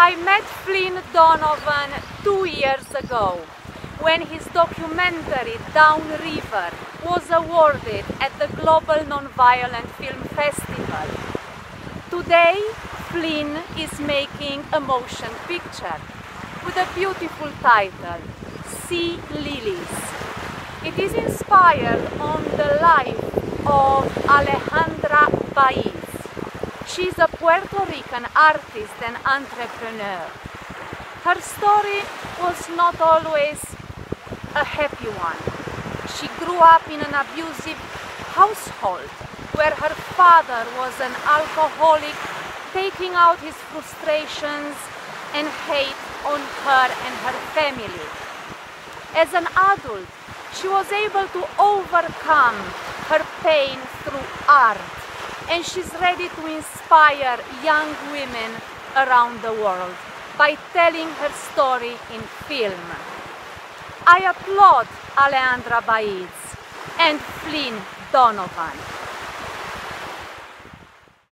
I met Flynn Donovan two years ago when his documentary Downriver was awarded at the Global Nonviolent Film Festival. Today, Flynn is making a motion picture with a beautiful title, Sea Lilies. It is inspired on the life of Alejandra Baiz. She is a Puerto Rican artist and entrepreneur. Her story was not always a happy one. She grew up in an abusive household where her father was an alcoholic taking out his frustrations and hate on her and her family. As an adult, she was able to overcome her pain through art and she's ready to inspire young women around the world by telling her story in film. I applaud Alejandra Baiz and Flynn Donovan.